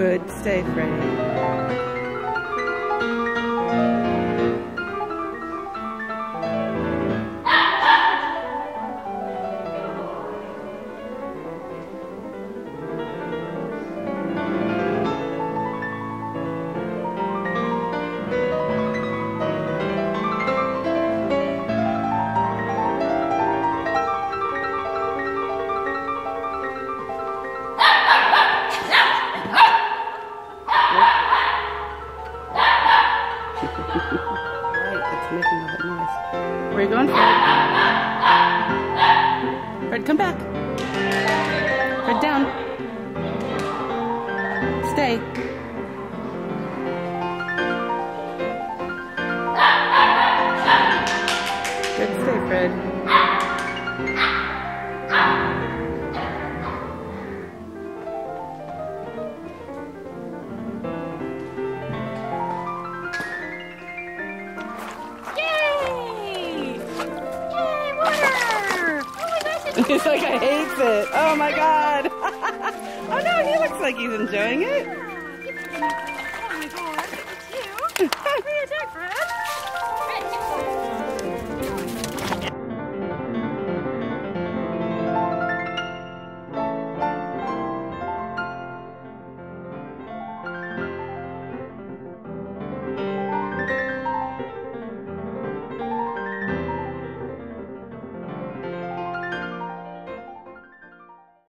Good. Stay, Freddie. Making all that noise. Where are you going, Fred? Fred, come back. Fred, down. Stay. Good, stay, Fred. He's like, I hates it. Oh my god. oh no, he looks like he's enjoying it.